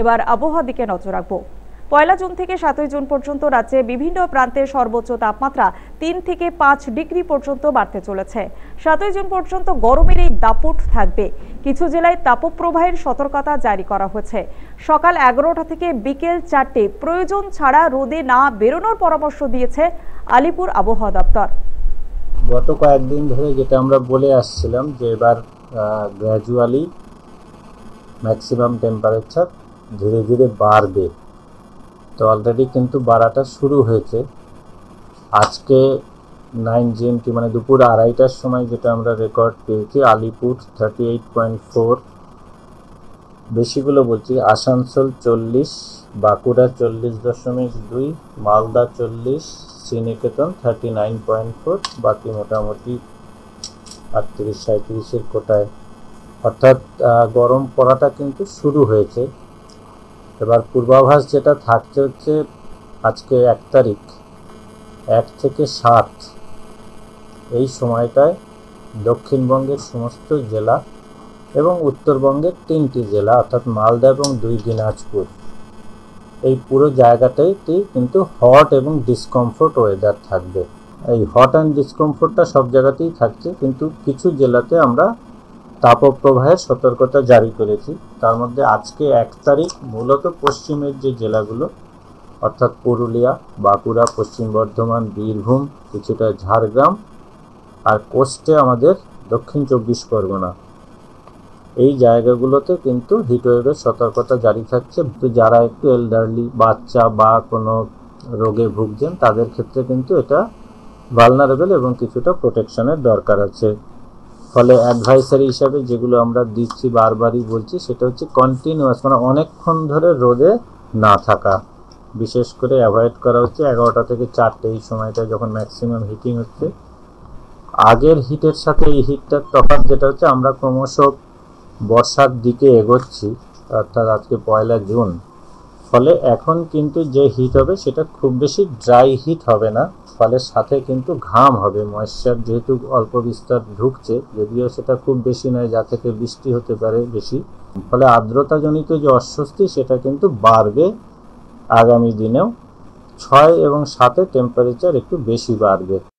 এবার আবহাওয়া দিকে নজর রাখব। পয়লা জুন থেকে সাতই জুন পর্যন্ত রাজ্যে বিভিন্ন প্রান্তে সর্বোচ্চ তাপমাত্রা তিন থেকে পাঁচ ডিগ্রি পর্যন্ত বাড়তে চলেছে। সাতই জুন পর্যন্ত গরমের এই দাপট থাকবে। কিছু জেলায় তাপপ্রবাহের সতর্কতা জারি করা হয়েছে। সকাল এগারোটা থেকে বিকেল চারটে প্রয়োজন ছাড়া রোদে না বেরোনোর পরামর্শ দিয়েছে আলিপুর আবহাওয়া দপ্তর। গত কয়েকদিন ধরে যেটা আমরা বলে আসছিলাম যে এবার গ্র্যাজুয়ালি ম্যাক্সিমাম টেম্পারেচার ধীরে ধীরে বাড়বে। তো অলরেডি কিন্তু বাড়াটা শুরু হয়েছে। আজকে নাইন জিএমটি মানে দুপুর আড়াইটার সময় যেটা আমরা রেকর্ড পেয়েছি, Alipur thirty eight point four বেশিগুলো বলছি, আসানসোল চল্লিশ, বাঁকুড়া চল্লিশ দশমিক দুই, মালদা চল্লিশ, Sriniketan thirty nine point four বাকি মোটামুটি আটত্রিশ সাঁত্রিশের কোটায়। অর্থাৎ গরম পড়াটা কিন্তু শুরু হয়েছে। এবার পূর্বাভাস যেটা থাকছে হচ্ছে আজকে এক তারিখ, এক থেকে সাত এই সময়টায় দক্ষিণবঙ্গের সমস্ত জেলা এবং উত্তরবঙ্গের তিনটি জেলা, অর্থাৎ মালদা এবং দুই দিনাজপুর। এই পুরো জায়গাটাইতেই কিন্তু হট এবং ডিসকমফোর্ট ওয়েদার থাকবে। এই হট অ্যান্ড ডিসকমফোর্টটা সব জায়গাতেই থাকছে, কিন্তু কিছু জেলাতে আমরা তাপপ্রবাহের সতর্কতা জারি করেছি। তার মধ্যে আজকে এক তারিখ মূলত পশ্চিমের যে জেলাগুলো, অর্থাৎ পুরুলিয়া, বাঁকুড়া, পশ্চিম বর্ধমান, বীরভূম, কিছুটা ঝাড়গ্রাম আর কোস্টে আমাদের দক্ষিণ চব্বিশ পরগনা। এই জায়গাগুলোতে কিন্তু হিটওয়েভের সতর্কতা জারি থাকছে। তো যারা একটু এল্ডারলি বাচ্চা বা কোনো রোগে ভুগছেন, তাদের ক্ষেত্রে কিন্তু এটা ভালনারেবল এবং কিছুটা প্রোটেকশনের দরকার আছে। ফলে অ্যাডভাইসারি হিসাবে যেগুলো আমরা দিচ্ছি বারবারই বলছি, সেটা হচ্ছে কন্টিনিউয়াস মানে অনেকক্ষণ ধরে রোদে না থাকা। বিশেষ করে অ্যাভয়েড করা হচ্ছে এগারোটা থেকে চারটে এই সময়টা যখন ম্যাক্সিমাম হিটিং হচ্ছে। আগের হিটের সাথে এই হিটটার তফাৎ যেটা হচ্ছে আমরা ক্রমশ বর্ষার দিকে এগোচ্ছি, অর্থাৎ আজকে পয়লা জুন। ফলে এখন কিন্তু যে হিট হবে সেটা খুব বেশি ড্রাই হিট হবে না। ফলে সাথে কিন্তু ঘাম হবে, ময়েশ্চার যেহেতু অল্প বিস্তার ঢুকছে, যদিও সেটা খুব বেশি নয়, যা থেকে বৃষ্টি হতে পারে বেশি। ফলে আর্দ্রতাজনিত যে অস্বস্তি, সেটা কিন্তু বাড়বে আগামী দিনেও। ছয় এবং সাতে টেম্পারেচার একটু বেশি বাড়বে।